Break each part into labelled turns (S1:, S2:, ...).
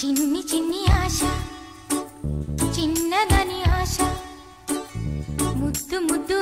S1: చిన్ని చిన్ని ఆశ చిన్నదని ఆశ. ముద్దు ముద్దు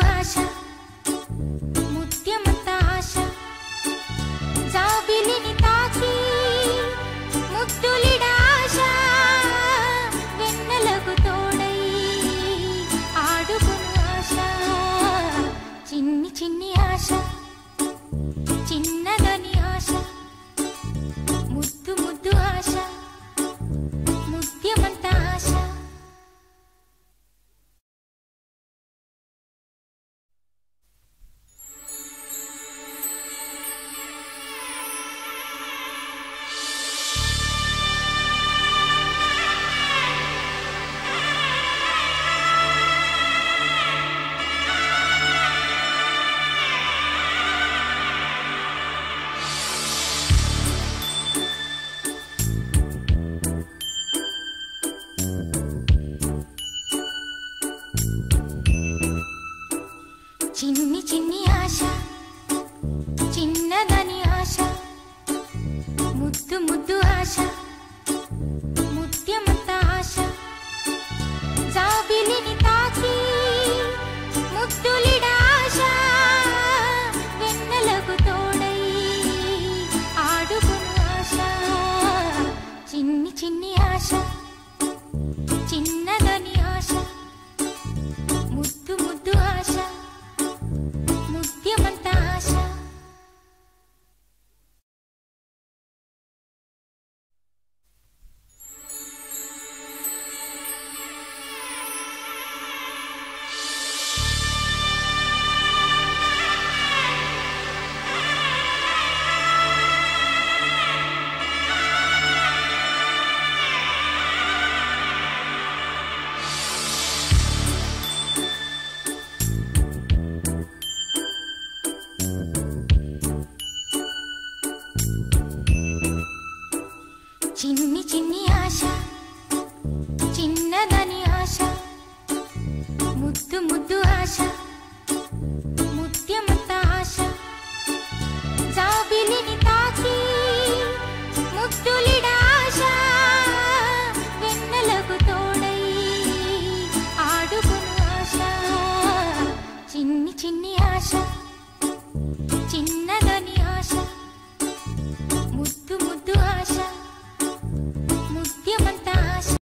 S1: చిన్ని చిన్ని ఆశ చిన్నదని ఆశ ముద్దు ముద్దు ఆశ.